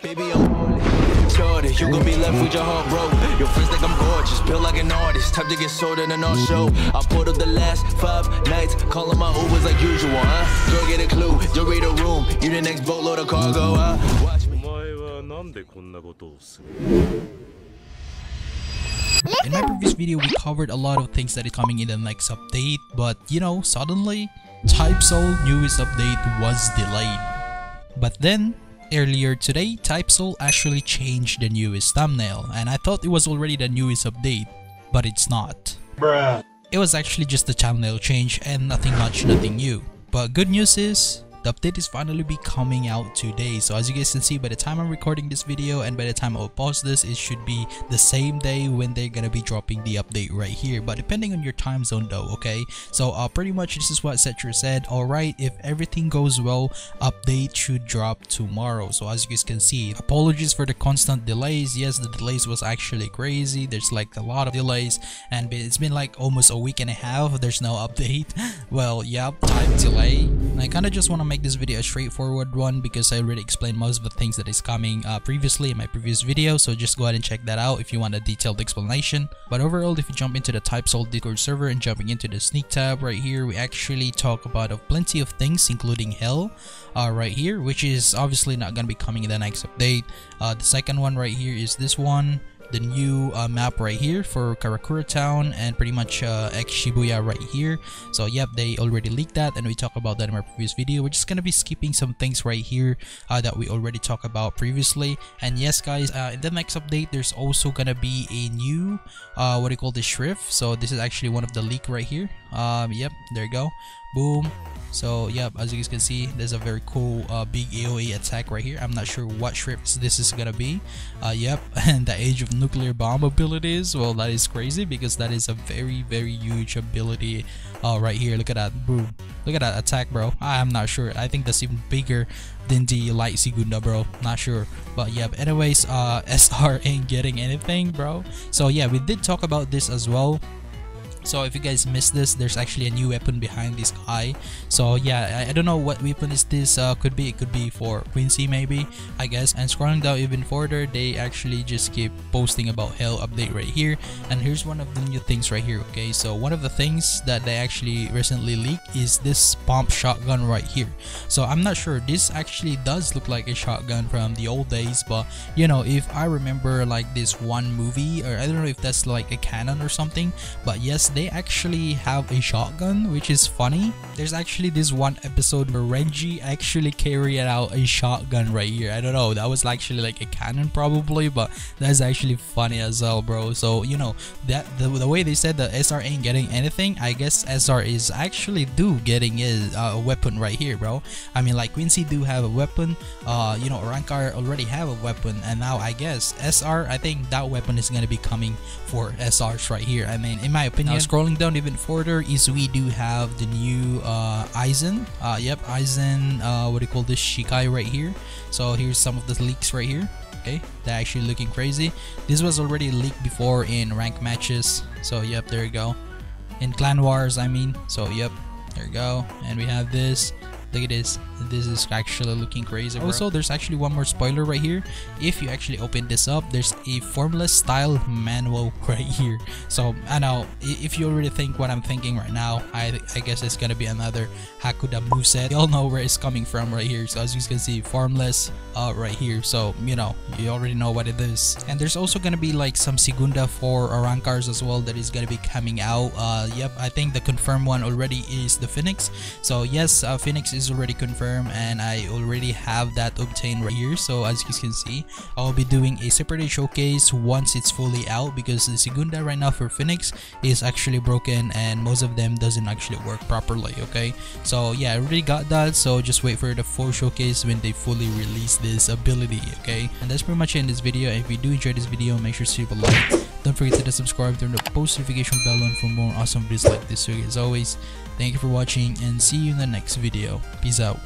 Baby, I'm Jordan, you gon' be left with your heart broke. Your friends think I'm gorgeous, built like an artist. Time to get sold in an art show. I pulled up the last five nights, calling my Ubers like usual, huh? Girl, get a clue, you read a room. You the next boatload of cargo, huh? Watch me. In my previous video, we covered a lot of things that is coming in the next update, but you know, suddenly, Type Soul newest update was delayed. But then, earlier today, Type Soul actually changed the newest thumbnail, and I thought it was already the newest update, but it's not. Bruh. It was actually just a thumbnail change and nothing much, nothing new. But good news is, the update is finally be coming out today. So as you guys can see, by the time I'm recording this video and by the time I'll post this, it should be the same day when they're gonna be dropping the update right here. But depending on your time zone though, okay? So uh, pretty much this is what Setcher said. Alright, if everything goes well, update should drop tomorrow. So as you guys can see, apologies for the constant delays. Yes, the delays was actually crazy. There's like a lot of delays and it's been like almost a week and a half. There's no update. well, yep, time delay. I kind of just want to make this video a straightforward one because I already explained most of the things that is coming uh, previously in my previous video so just go ahead and check that out if you want a detailed explanation. But overall if you jump into the type soul discord server and jumping into the sneak tab right here we actually talk about of plenty of things including hell uh, right here which is obviously not gonna be coming in the next update. Uh, the second one right here is this one the new uh, map right here for Karakura Town and pretty much uh, X Shibuya right here. So yep, they already leaked that and we talked about that in our previous video. We're just gonna be skipping some things right here uh, that we already talked about previously. And yes guys, uh, in the next update, there's also gonna be a new, uh, what do you call this, Schrift. So this is actually one of the leak right here. Um, yep, there you go. Boom. So yep, as you guys can see, there's a very cool uh, big AoE attack right here. I'm not sure what shifts this is gonna be. Uh, yep, and the age of nuclear bomb abilities. Well, that is crazy because that is a very very huge ability uh, right here. Look at that, boom. Look at that attack, bro. I'm not sure. I think that's even bigger than the light Segunda, bro. Not sure. But but anyways, uh, SR ain't getting anything, bro. So yeah, we did talk about this as well so if you guys missed this there's actually a new weapon behind this guy. So yeah I, I don't know what weapon is this. Uh, could be it could be for Quincy maybe I guess. And scrolling down even further they actually just keep posting about hell update right here. And here's one of the new things right here okay? So one of the things that they actually recently leaked is this pump shotgun right here. So I'm not sure this actually does look like a shotgun from the old days but you know if I remember like this one movie or I don't know if that's like a canon or something but yes they actually have a shotgun which is funny. There's actually this one episode where Renji actually carried out a shotgun right here. I don't know that was actually like a cannon probably but that's actually funny as well bro. So you know that the, the way they said that SR ain't getting anything I guess SR is actually do getting a, a weapon right here bro. I mean like Quincy do have a weapon. Uh you know Rankar already have a weapon and now I guess SR I think that weapon is gonna be coming for SRs right here. I mean in my opinion scrolling down even further is we do have the new uh Aizen. Uh yep Aizen uh what do you call this? Shikai right here. So here's some of the leaks right here. Okay they're actually looking crazy. This was already leaked before in rank matches. So yep there you go. In clan wars I mean. So yep there you go. And we have this. Look at this this is actually looking crazy also there's actually one more spoiler right here. If you actually open this up there's a formless style manual right here. So i know if you already think what i'm thinking right now i i guess it's gonna be another hakuda moveset. You all know where it's coming from right here. So as you can see formless uh right here. So you know you already know what it is. And there's also gonna be like some segunda for Arrancars as well that is gonna be coming out. Uh yep i think the confirmed one already is the phoenix. So yes uh, phoenix is already confirmed and I already have that obtained right here. So as you can see I'll be doing a separate showcase once it's fully out because the Segunda right now for Phoenix is actually broken and most of them doesn't actually work properly okay? So yeah I already got that so just wait for the full showcase when they fully release this ability okay? And that's pretty much it in this video. If you do enjoy this video make sure to leave a like don't forget to subscribe turn the post notification bell on for more awesome videos like this so as always Thank you for watching and see you in the next video. Peace out.